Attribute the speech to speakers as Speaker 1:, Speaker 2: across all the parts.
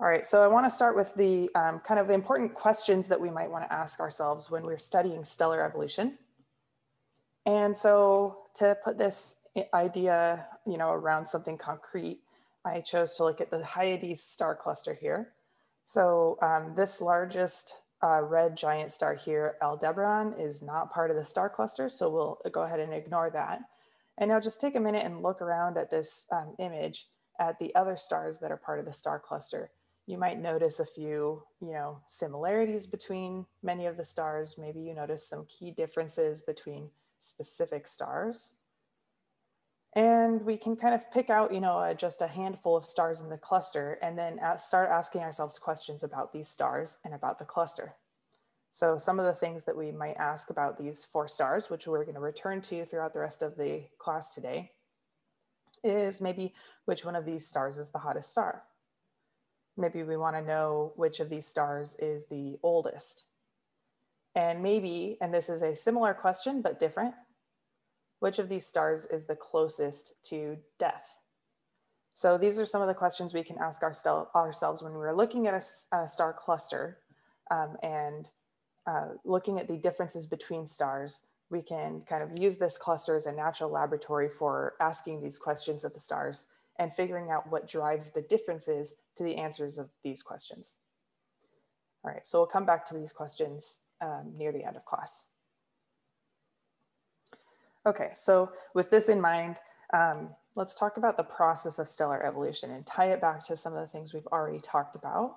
Speaker 1: All right, so I want to start with the um, kind of important questions that we might want to ask ourselves when we're studying stellar evolution. And so to put this idea, you know, around something concrete, I chose to look at the Hyades star cluster here. So um, this largest uh, red giant star here, Aldebaran, is not part of the star cluster, so we'll go ahead and ignore that. And now just take a minute and look around at this um, image at the other stars that are part of the star cluster. You might notice a few, you know, similarities between many of the stars. Maybe you notice some key differences between specific stars. And we can kind of pick out, you know, just a handful of stars in the cluster and then start asking ourselves questions about these stars and about the cluster. So some of the things that we might ask about these four stars, which we're going to return to throughout the rest of the class today, is maybe which one of these stars is the hottest star? Maybe we want to know which of these stars is the oldest. And maybe, and this is a similar question, but different, which of these stars is the closest to death? So these are some of the questions we can ask our ourselves when we're looking at a, a star cluster um, and uh, looking at the differences between stars. We can kind of use this cluster as a natural laboratory for asking these questions of the stars and figuring out what drives the differences to the answers of these questions. All right, so we'll come back to these questions um, near the end of class. Okay, so with this in mind, um, let's talk about the process of stellar evolution and tie it back to some of the things we've already talked about.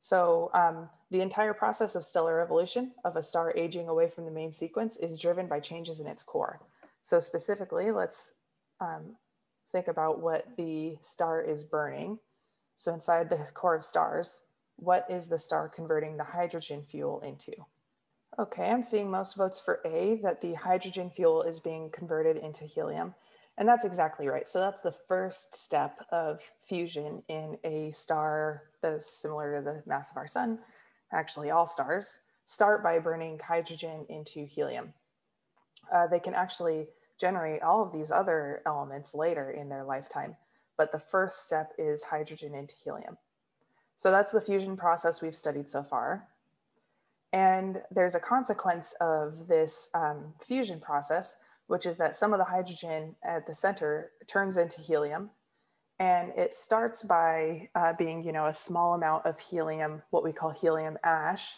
Speaker 1: So um, the entire process of stellar evolution of a star aging away from the main sequence is driven by changes in its core. So specifically, let's um, think about what the star is burning. So inside the core of stars, what is the star converting the hydrogen fuel into? Okay, I'm seeing most votes for A, that the hydrogen fuel is being converted into helium. And that's exactly right. So that's the first step of fusion in a star that's similar to the mass of our sun. Actually, all stars start by burning hydrogen into helium. Uh, they can actually generate all of these other elements later in their lifetime, but the first step is hydrogen into helium. So that's the fusion process we've studied so far. And there's a consequence of this um, fusion process, which is that some of the hydrogen at the center turns into helium. And it starts by uh, being, you know, a small amount of helium, what we call helium ash,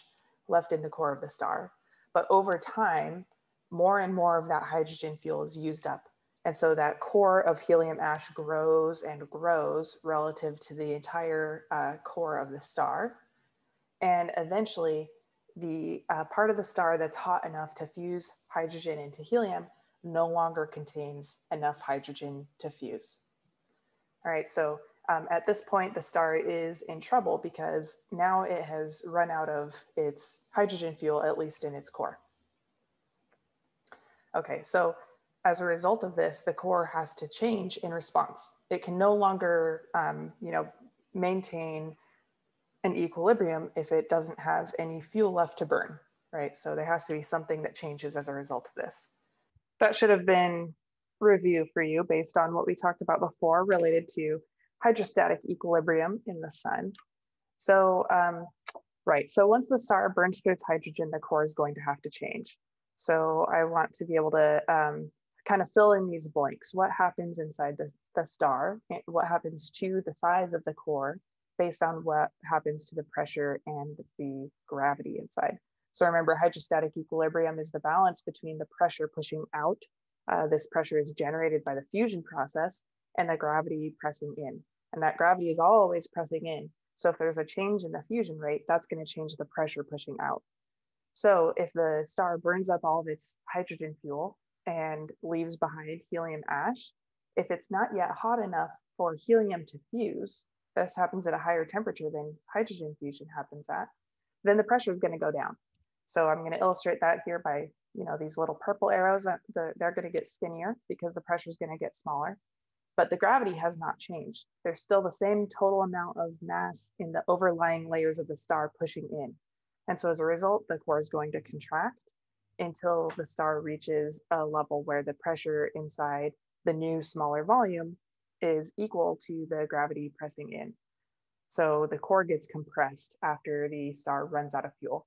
Speaker 1: left in the core of the star. But over time, more and more of that hydrogen fuel is used up. And so that core of helium ash grows and grows relative to the entire uh, core of the star. And eventually, the uh, part of the star that's hot enough to fuse hydrogen into helium no longer contains enough hydrogen to fuse. All right, so um, at this point, the star is in trouble because now it has run out of its hydrogen fuel, at least in its core. Okay, so as a result of this, the core has to change in response. It can no longer, um, you know, maintain an equilibrium if it doesn't have any fuel left to burn, right? So there has to be something that changes as a result of this. That should have been review for you based on what we talked about before related to hydrostatic equilibrium in the sun. So, um, right, so once the star burns through its hydrogen, the core is going to have to change. So I want to be able to um, kind of fill in these blanks. What happens inside the, the star? What happens to the size of the core? based on what happens to the pressure and the gravity inside. So remember, hydrostatic equilibrium is the balance between the pressure pushing out. Uh, this pressure is generated by the fusion process and the gravity pressing in. And that gravity is always pressing in. So if there's a change in the fusion rate, that's going to change the pressure pushing out. So if the star burns up all of its hydrogen fuel and leaves behind helium ash, if it's not yet hot enough for helium to fuse, this happens at a higher temperature than hydrogen fusion happens at, then the pressure is going to go down. So I'm going to illustrate that here by, you know, these little purple arrows, the, they're going to get skinnier because the pressure is going to get smaller. But the gravity has not changed. There's still the same total amount of mass in the overlying layers of the star pushing in. And so as a result, the core is going to contract until the star reaches a level where the pressure inside the new smaller volume is equal to the gravity pressing in. So the core gets compressed after the star runs out of fuel.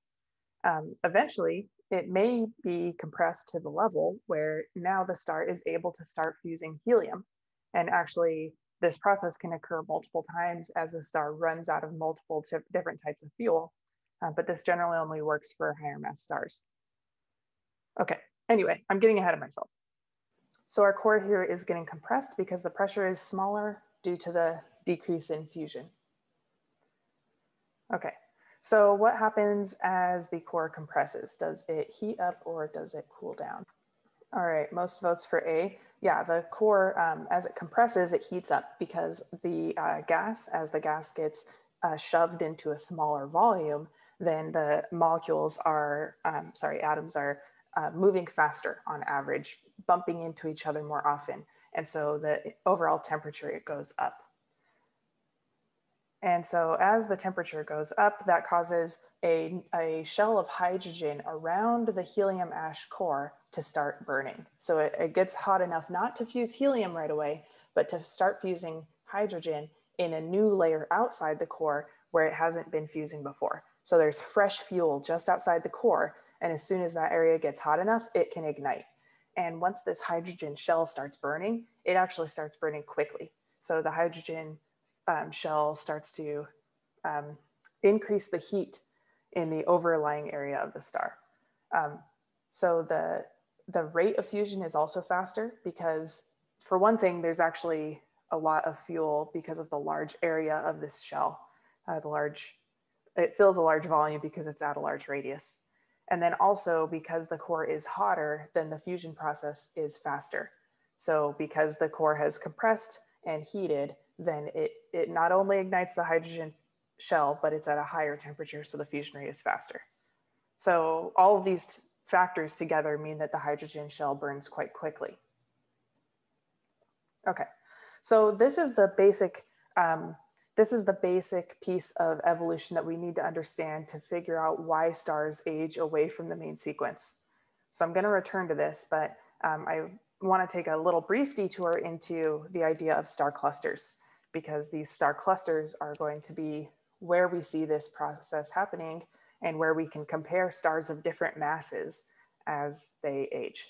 Speaker 1: Um, eventually, it may be compressed to the level where now the star is able to start fusing helium. And actually, this process can occur multiple times as the star runs out of multiple different types of fuel. Uh, but this generally only works for higher mass stars. Okay, anyway, I'm getting ahead of myself. So our core here is getting compressed because the pressure is smaller due to the decrease in fusion. Okay, so what happens as the core compresses? Does it heat up or does it cool down? All right, most votes for A. Yeah, the core, um, as it compresses, it heats up because the uh, gas, as the gas gets uh, shoved into a smaller volume, then the molecules are, um, sorry, atoms are uh, moving faster on average, bumping into each other more often. And so the overall temperature, goes up. And so as the temperature goes up, that causes a, a shell of hydrogen around the helium ash core to start burning. So it, it gets hot enough not to fuse helium right away, but to start fusing hydrogen in a new layer outside the core where it hasn't been fusing before. So there's fresh fuel just outside the core. And as soon as that area gets hot enough, it can ignite. And once this hydrogen shell starts burning, it actually starts burning quickly. So the hydrogen um, shell starts to um, increase the heat in the overlying area of the star. Um, so the, the rate of fusion is also faster because for one thing, there's actually a lot of fuel because of the large area of this shell, uh, the large, it fills a large volume because it's at a large radius. And then also because the core is hotter, then the fusion process is faster. So because the core has compressed and heated, then it, it not only ignites the hydrogen shell, but it's at a higher temperature, so the fusion rate is faster. So all of these factors together mean that the hydrogen shell burns quite quickly. Okay, so this is the basic, um, this is the basic piece of evolution that we need to understand to figure out why stars age away from the main sequence. So I'm gonna return to this, but um, I wanna take a little brief detour into the idea of star clusters because these star clusters are going to be where we see this process happening and where we can compare stars of different masses as they age.